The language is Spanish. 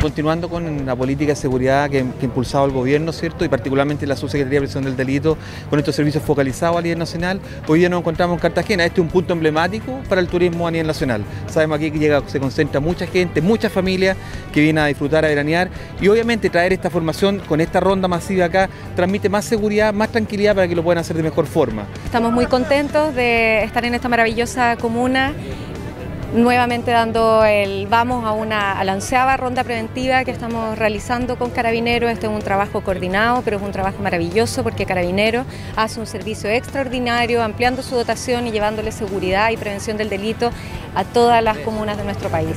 continuando con la política de seguridad que, que ha impulsado el gobierno, ¿cierto? Y particularmente la Subsecretaría de Prevención del Delito, con estos servicios focalizados a nivel nacional. Hoy día nos encontramos en Cartagena. Este es un punto emblemático para el turismo a nivel nacional. Sabemos aquí que llega, se concentra mucha gente, muchas familias que vienen a disfrutar, a veranear. Y obviamente traer esta formación con esta ronda masiva acá transmite más seguridad, más tranquilidad para que lo puedan hacer de mejor forma. Estamos muy contentos de estar en esta maravillosa comuna nuevamente dando el vamos a una a ronda preventiva que estamos realizando con Carabineros. Este es un trabajo coordinado, pero es un trabajo maravilloso porque Carabineros hace un servicio extraordinario, ampliando su dotación y llevándole seguridad y prevención del delito a todas las comunas de nuestro país.